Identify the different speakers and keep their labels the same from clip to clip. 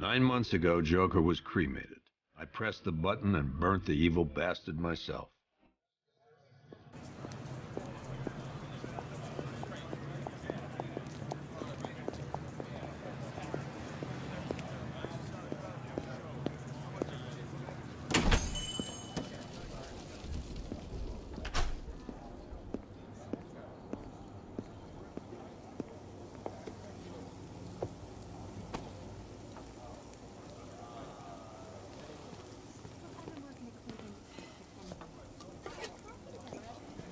Speaker 1: Nine months ago, Joker was cremated. I pressed the button and burnt the evil bastard myself.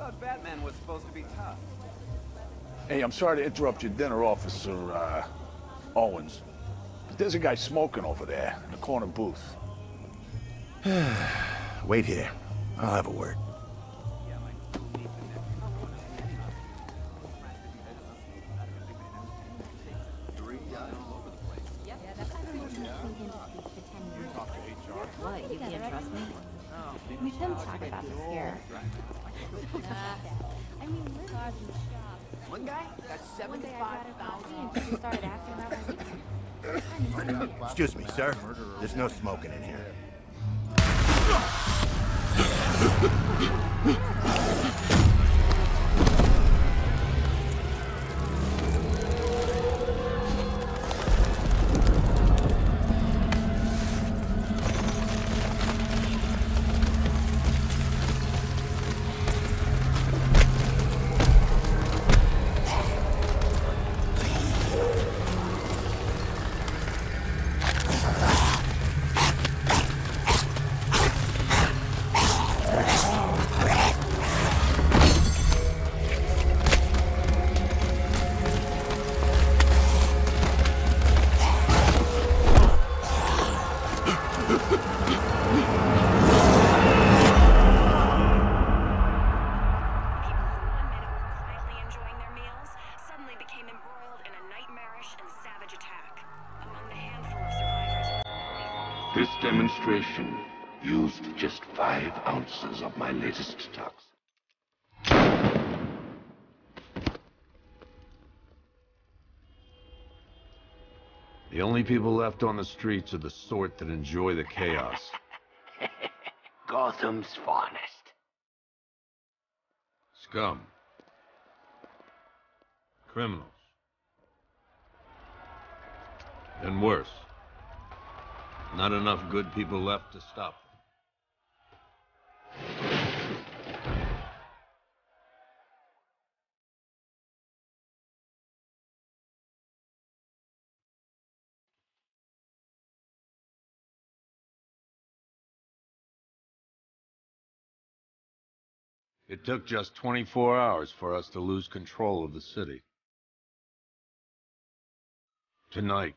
Speaker 2: Thought Batman was supposed to be tough.
Speaker 3: Hey, I'm sorry to interrupt your dinner, Officer, uh, Owens. But there's a guy smoking over there in the corner booth.
Speaker 4: Wait here. I'll have a word.
Speaker 5: What, you can't trust me? We shouldn't talk about this here. I mean, Liz was in the shop.
Speaker 2: One guy got
Speaker 5: One day I brought her coffee and she started asking about my weekend.
Speaker 4: Excuse me, sir. There's no smoking in here.
Speaker 6: This demonstration used just five ounces of my latest toxin.
Speaker 1: The only people left on the streets are the sort that enjoy the chaos.
Speaker 6: Gotham's finest.
Speaker 1: Scum. Criminals. And worse. Not enough good people left to stop them. It took just 24 hours for us to lose control of the city. Tonight,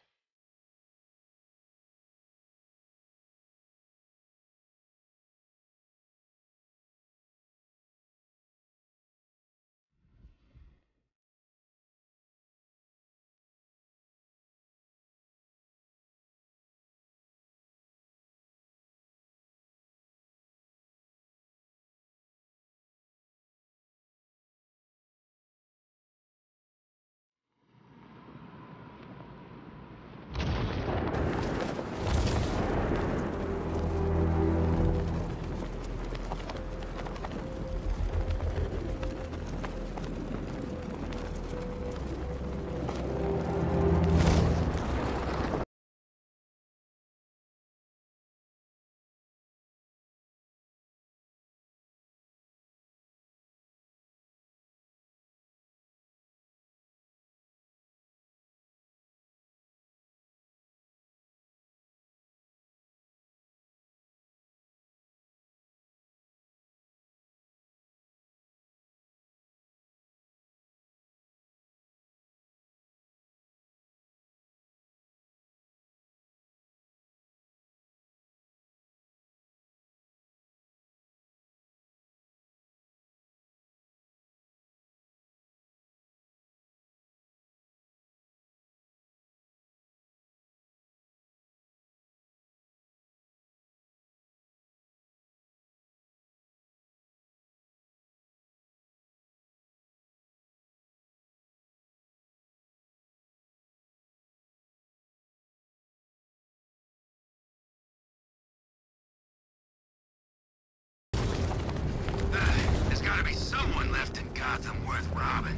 Speaker 7: Robin.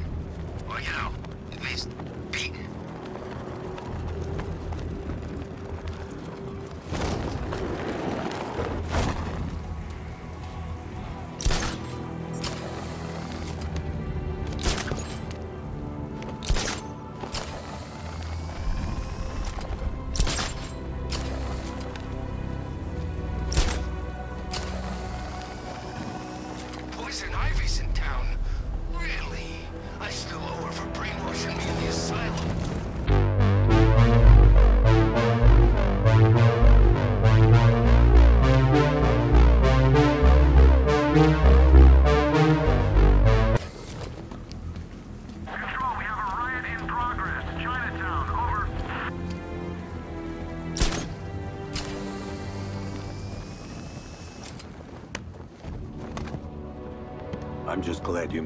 Speaker 7: Or, you
Speaker 1: know, at least beaten.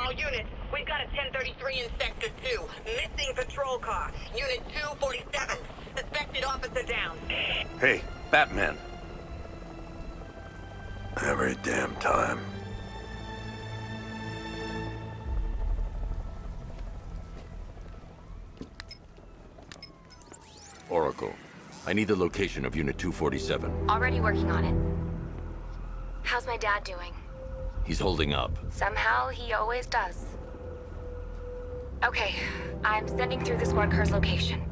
Speaker 8: All units, we've got a 1033 in Sector 2. Missing patrol car. Unit 247. Suspected officer down.
Speaker 4: Hey, Batman.
Speaker 1: Every damn time.
Speaker 9: Oracle, I need the location of Unit 247.
Speaker 5: Already working on it. How's my dad doing?
Speaker 9: He's holding up.
Speaker 5: Somehow he always does. Okay, I'm sending through the squad car's location.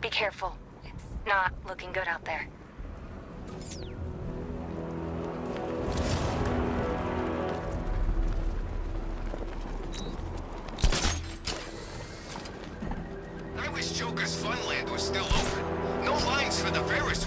Speaker 5: Be careful. It's not looking good out there.
Speaker 10: I wish Joker's Funland was still open. No lines for the Ferris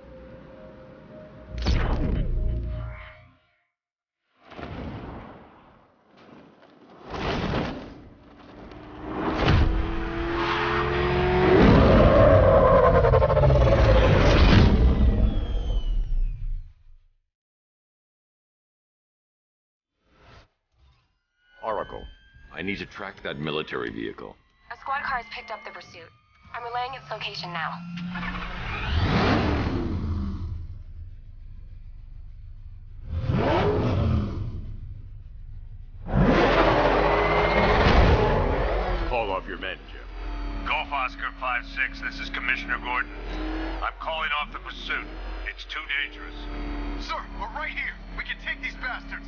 Speaker 9: Need to track that military vehicle.
Speaker 5: A squad car has picked up the pursuit. I'm relaying its location now.
Speaker 9: Call off your men, Jim.
Speaker 7: Golf Oscar 5-6, this is Commissioner Gordon. I'm calling off the pursuit. It's too dangerous. Sir, we're right here. We can take these bastards.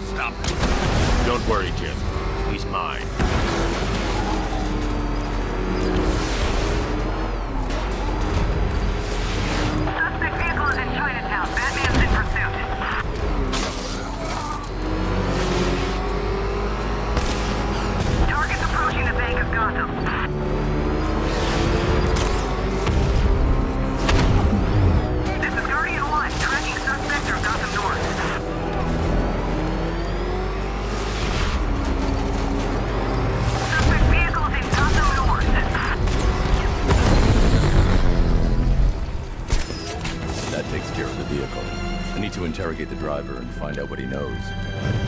Speaker 7: to stop this.
Speaker 11: Don't worry, Jim. He's mine.
Speaker 9: To interrogate the driver and find out what he knows.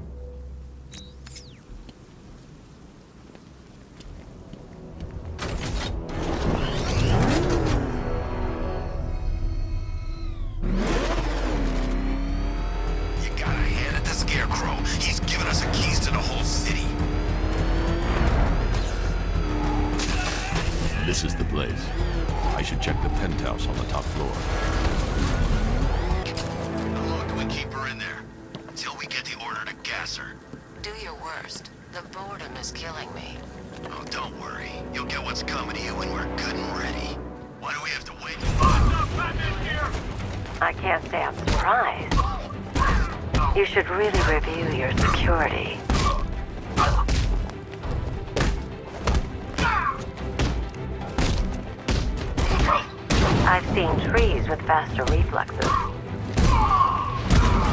Speaker 9: This is the place. I should check the penthouse on the top floor.
Speaker 10: How long do we keep her in there? Till we get the order to gas her.
Speaker 12: Do your worst. The boredom is killing me.
Speaker 10: Oh, don't worry. You'll get what's coming to you when we're good and ready. Why do we have to wait?
Speaker 13: I can't say I'm surprised. You should really review your security. I've seen trees with faster reflexes.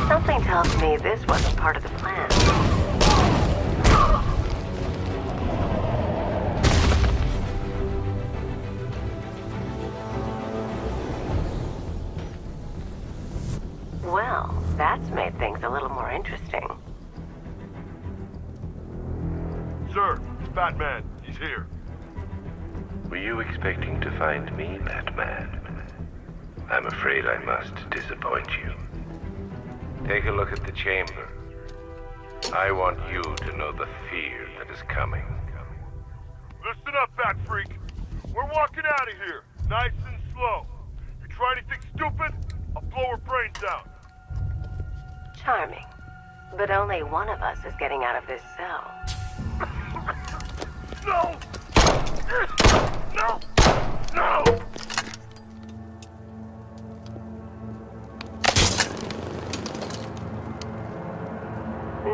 Speaker 13: Something tells me this wasn't part of the plan. Well, that's made things a little more interesting.
Speaker 14: Sir, it's Batman. He's here.
Speaker 6: Were you expecting to find me, Batman? I'm afraid I must disappoint you. Take a look at the chamber. I want you to know the fear that is coming.
Speaker 14: Listen up, Bat Freak. We're walking out of here, nice and slow. You try anything stupid, I'll blow her brains out.
Speaker 13: Charming. But only one of us is getting out of this cell.
Speaker 14: No! No! No!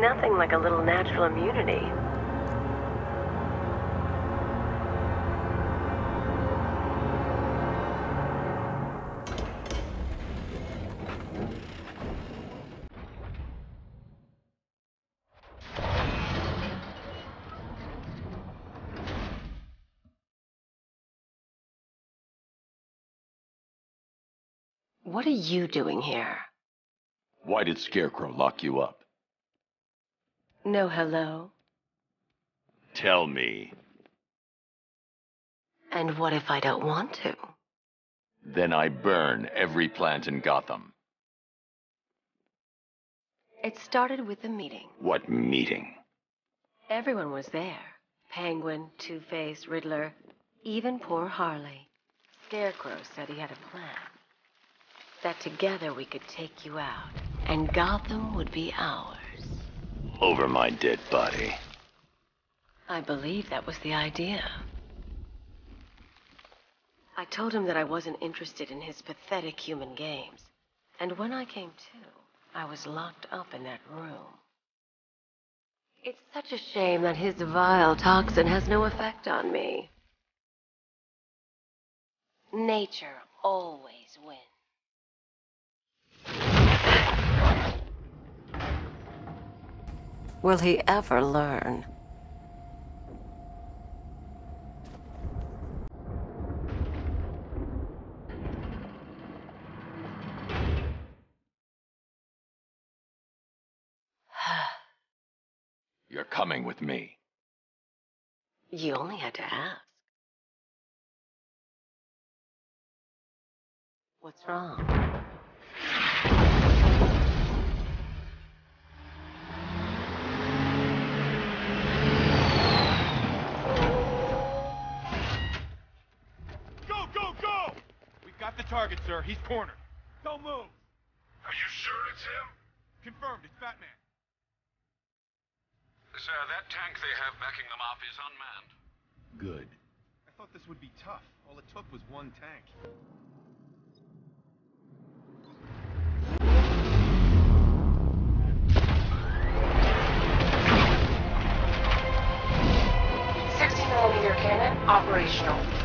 Speaker 13: Nothing like a little natural immunity. What are you doing here?
Speaker 9: Why did Scarecrow lock you up?
Speaker 13: No hello.
Speaker 9: Tell me.
Speaker 13: And what if I don't want to?
Speaker 9: Then I burn every plant in Gotham.
Speaker 13: It started with a meeting.
Speaker 9: What meeting?
Speaker 13: Everyone was there. Penguin, Two-Face, Riddler, even poor Harley. Scarecrow said he had a plan. That together we could take you out, and Gotham would be ours.
Speaker 9: Over my dead body.
Speaker 13: I believe that was the idea. I told him that I wasn't interested in his pathetic human games. And when I came to, I was locked up in that room. It's such a shame that his vile toxin has no effect on me. Nature always wins. Will he ever learn?
Speaker 9: You're coming with me.
Speaker 13: You only had to ask. What's wrong?
Speaker 14: Go, go, go! We've got the target, sir. He's cornered. Don't move.
Speaker 10: Are you sure it's him?
Speaker 14: Confirmed. It's Batman.
Speaker 15: Sir, that tank they have backing them up is unmanned.
Speaker 4: Good.
Speaker 14: I thought this would be tough. All it took was one tank.
Speaker 13: Sixty millimeter cannon operational.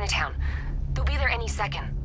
Speaker 5: Chinatown. They'll be there any second.